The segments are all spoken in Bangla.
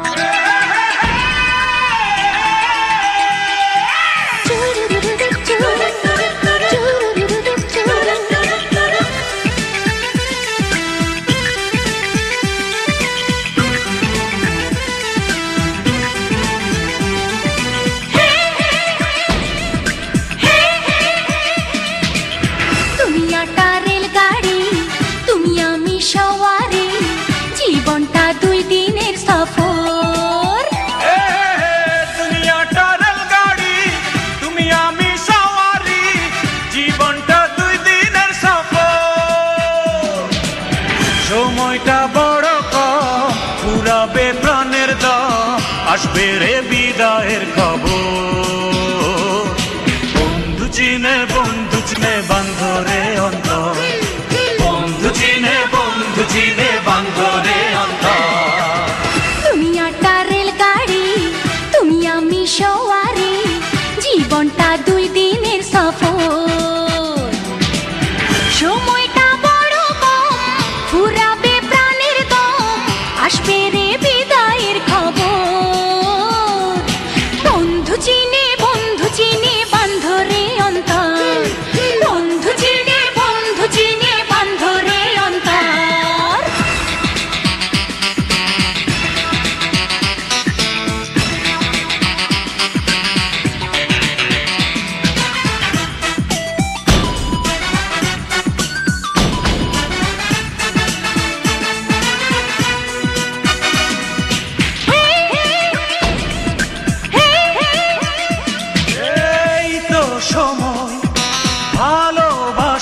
Bye. ঝড়ের দাম আসবে রে বিদায়ের খবর। বন্ধু চিনে বন্ধু চিনে বান্ধরে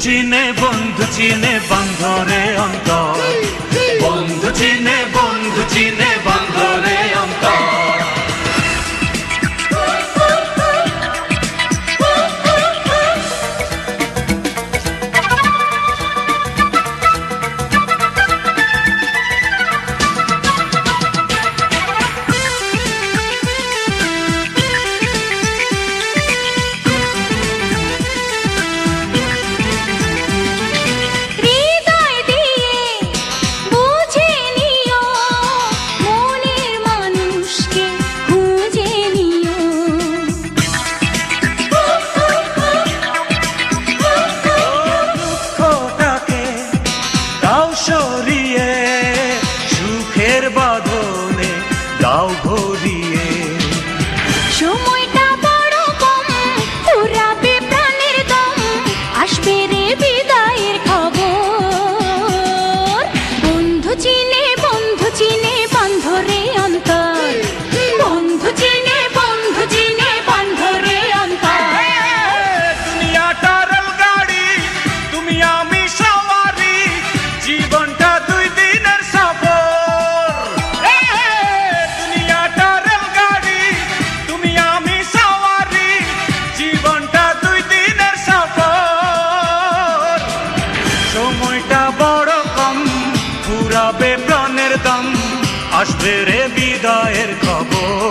চিনে বন্ধু চিনে বান্ধরে অন্তর। বন্ধু চিনে বন্ধু চিনে সময়টা বড় কম ঘুরাবে প্রাণের দম আসবে রে বিদায়ের খবর।